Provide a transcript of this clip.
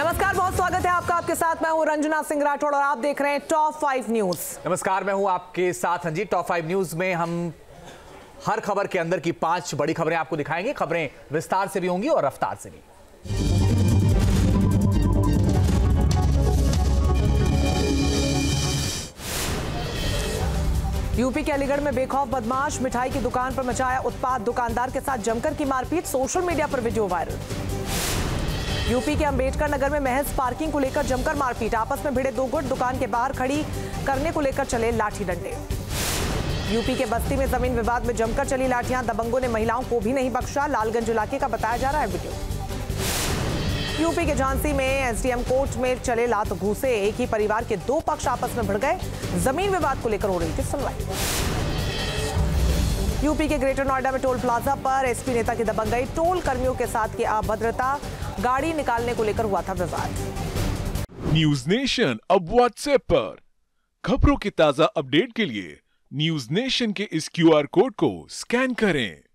नमस्कार बहुत स्वागत है आपका। आपके साथ मैं हूँ रंजना सिंह राठौड़ और आप देख रहे हैं टॉप फाइव न्यूज़ नमस्कार मैं हूँ आपके साथ हाँ जी टॉप फाइव न्यूज़ में हम हर खबर के अंदर की पाँच बड़ी खबरें आपको दिखाएँगे। खबरें विस्तार से भी होंगी और रफ्तार से भी। यूपी के अलीगढ़ में बेखौफ बदमाश मिठाई की दुकान पर मचाया उत्पाद दुकानदार के साथ जमकर की मारपीट सोशल मीडिया पर वीडियो वायरल। यूपी के अंबेडकर नगर में महज पार्किंग को लेकर जमकर मारपीट। आपस में भिड़े दो गुट, दुकान के बाहर खड़ी करने को लेकर चले लाठी डंडे। यूपी के बस्ती में ज़मीन विवाद में जमकर चली लाठियाँ। दबंगों ने महिलाओं को भी नहीं बख्शा। लालगंज इलाके का बताया जा रहा है वीडियो। यूपी के झांसी में एसडीएम कोर्ट में चले लात घूसे। एक ही परिवार के दो पक्ष आपस में भिड़ गए। ज़मीन विवाद को लेकर हो रही थी सुनवाई। यूपी के ग्रेटर नोएडा में टोल प्लाजा पर एसपी नेता की दबंगई टोल कर्मियों के साथ की अभद्रता गाड़ी निकालने को लेकर हुआ था विवाद। न्यूज़ नेशन अब व्हाट्सएप पर। खबरों की ताज़ा अपडेट के लिए न्यूज़ नेशन के इस क्यूआर कोड को स्कैन करें।